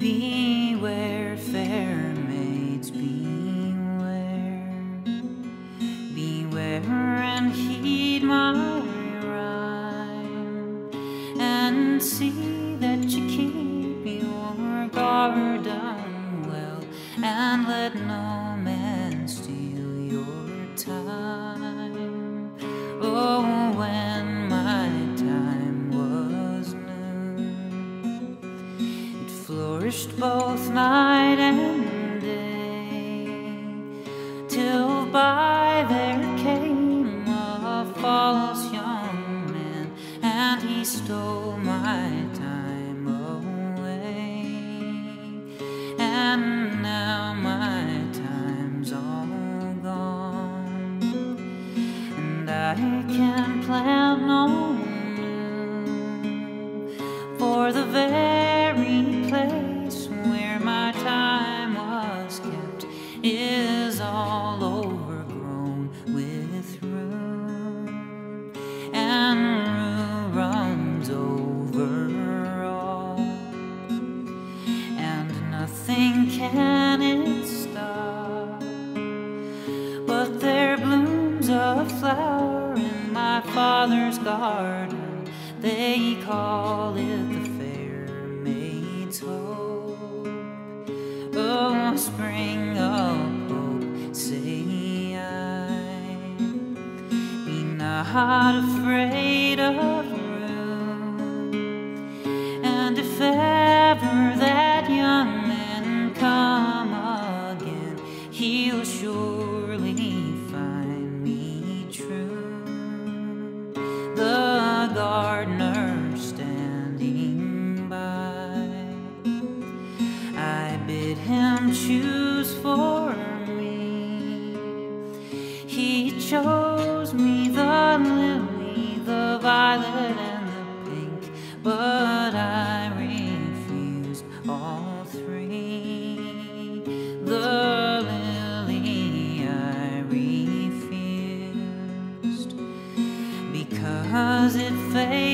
Beware, fair maids, beware. Beware and heed my rhyme, and see that you keep your guard down well, and let no both night and day, till by there came a false young man, and he stole my thyme away. And now my thyme's all gone, and I can plan no new for the very flower in my father's garden. They call it the fair maid's hope. Oh, spring of hope, say I. Be not afraid of rue. And if ever that young man come again, he'll surely I bid him choose for me. He chose me the lily, the violet, and the pink, but I refused all three. The lily I refused because it fades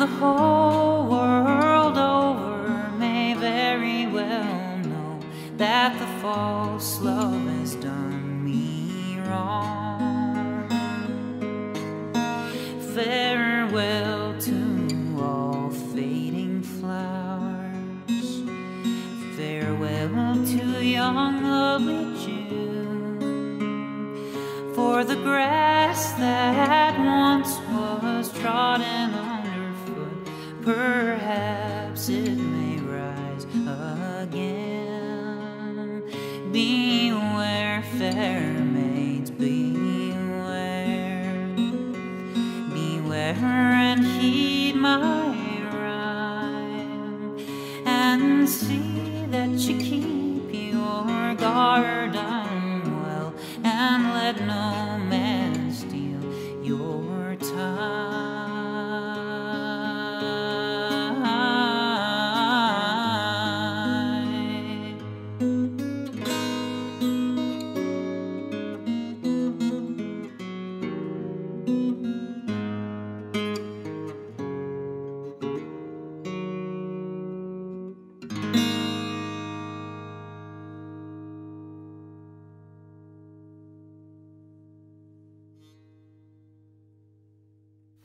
And the whole world over may very well know that the false love has done me wrong. Farewell to all fading flowers. Farewell to young lovely June. For the grass that once it may rise again. Beware, fair maids, beware. Beware and heed my rhyme, and see that you keep your garden well, and let no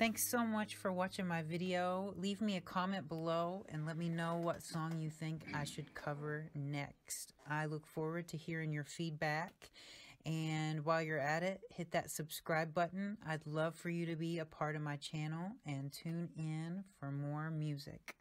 Thanks so much for watching my video. Leave me a comment below and let me know what song you think I should cover next. I look forward to hearing your feedback And while you're at it, hit that subscribe button. I'd love for you to be a part of my channel and tune in for more music.